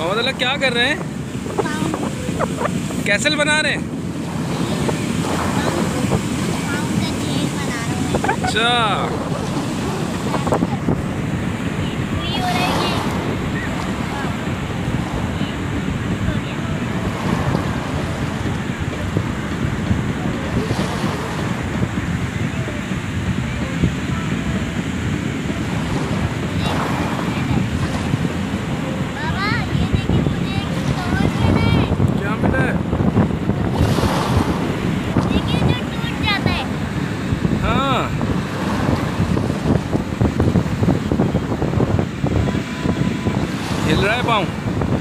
मोहम्मद अल्लाह क्या कर रहे हैं? कैसल बना रहे हैं। अच्छा। हिल रहा है पाँव?